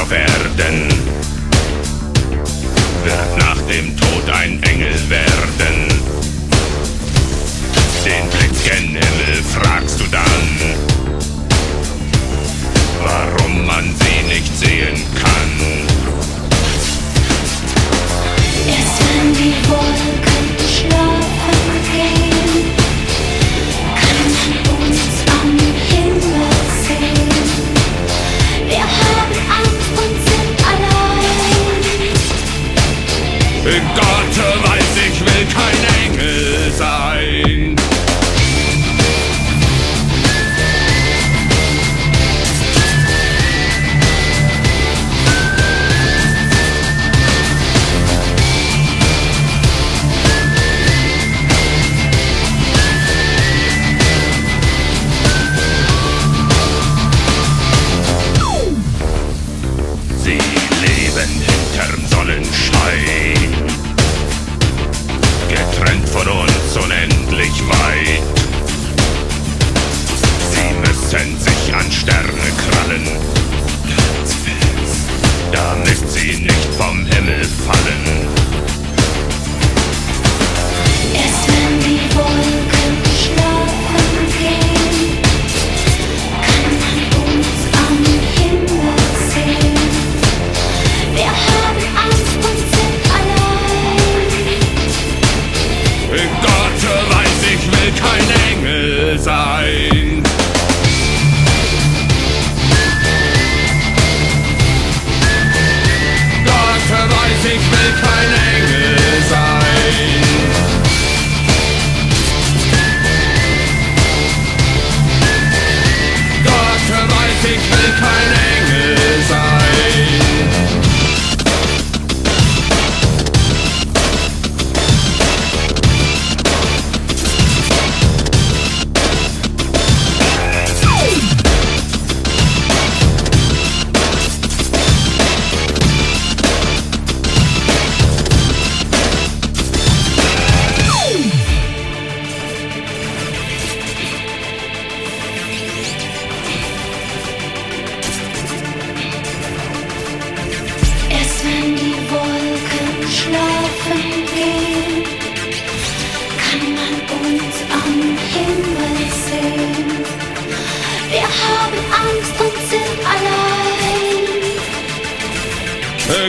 auf Erden wird nach dem Tod ein Engel werden. Gott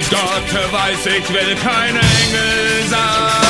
Gott weiß, ich will kein Engel sein.